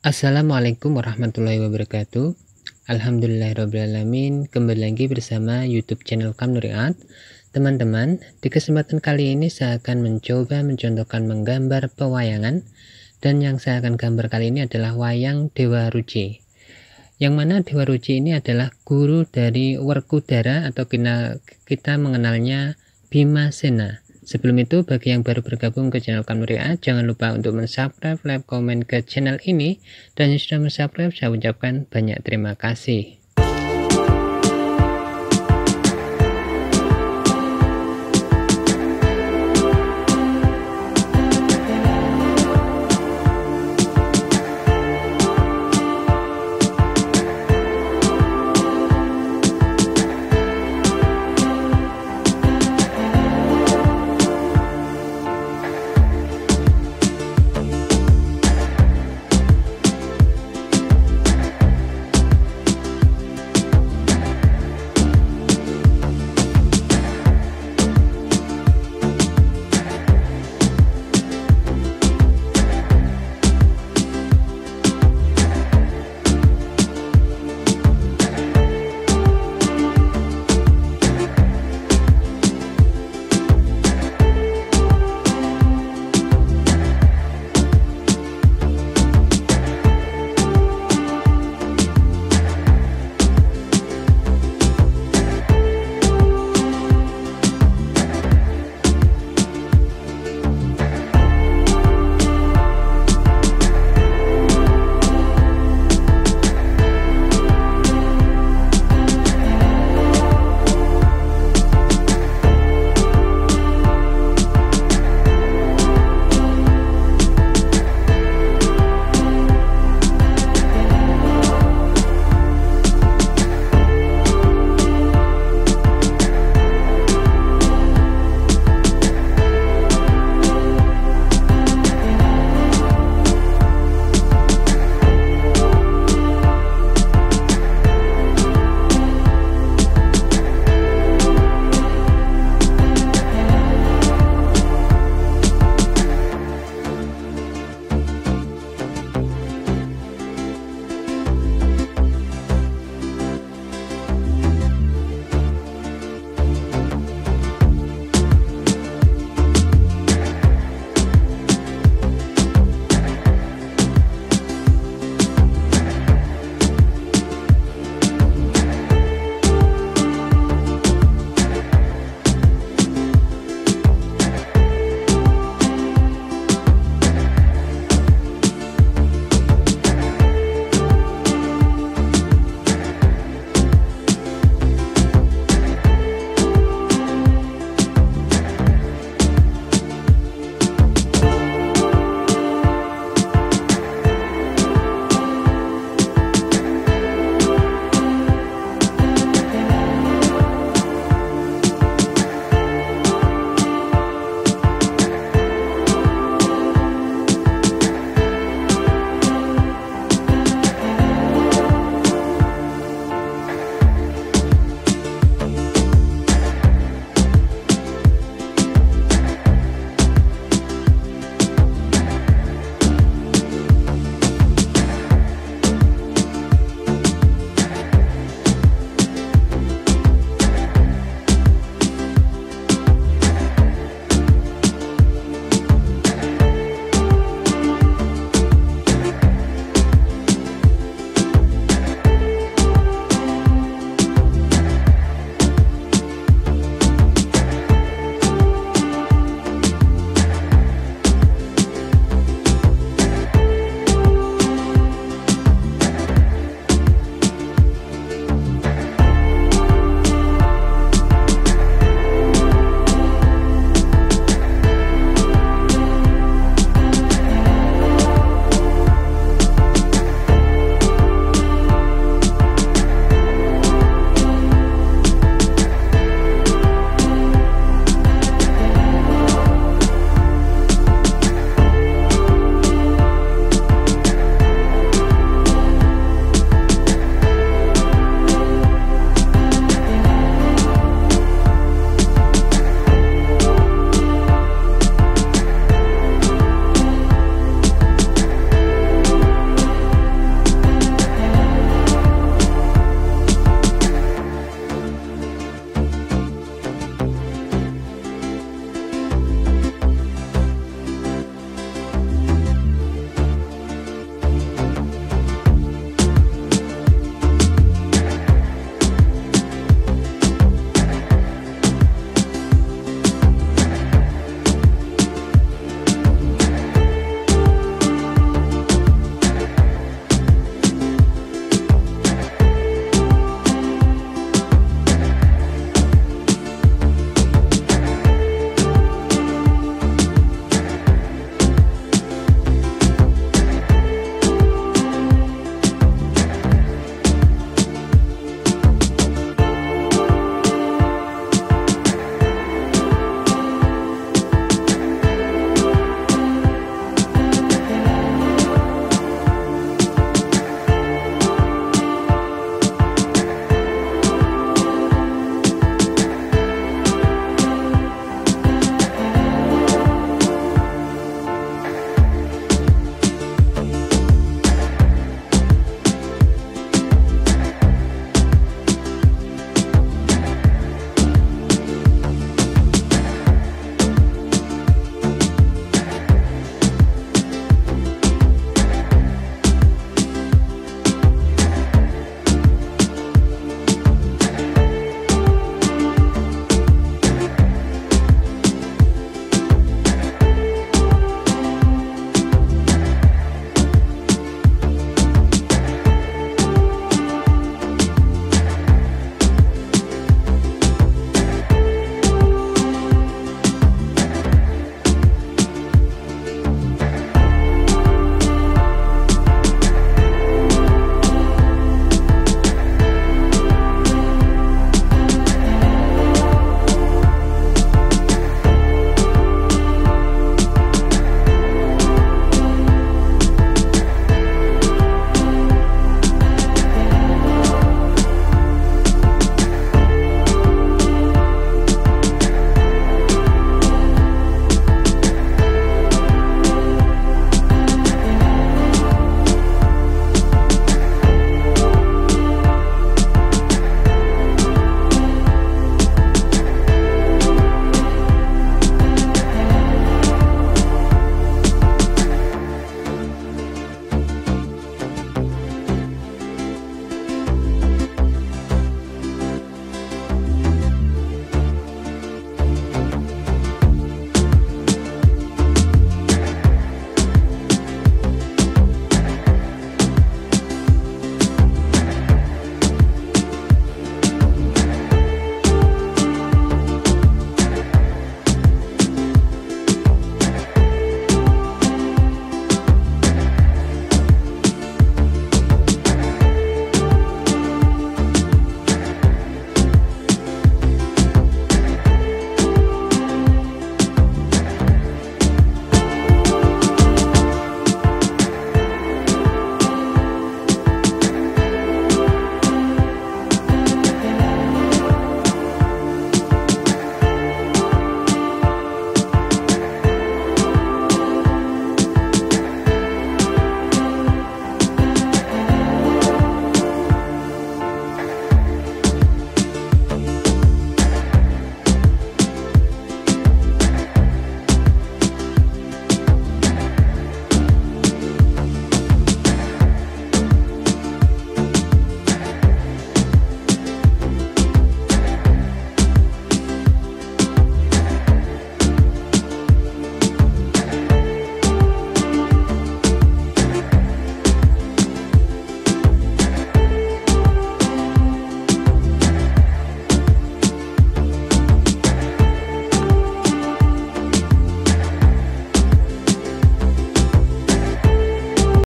Assalamualaikum warahmatullahi wabarakatuh. Alhamdulillahirrahmanirrahim Kembali lagi bersama youtube channel Kamnuriat Teman-teman, di kesempatan kali ini saya akan mencoba mencontohkan menggambar pewayangan. Dan yang saya akan gambar kali ini adalah wayang Dewa Ruci. Yang mana Dewa Ruci ini adalah guru dari Werkudara atau kita, kita mengenalnya Bima Sena Sebelum itu, bagi yang baru bergabung ke channel Kamuria, jangan lupa untuk mensubscribe, like, komen ke channel ini. Dan yang sudah mensubscribe, saya ucapkan banyak terima kasih.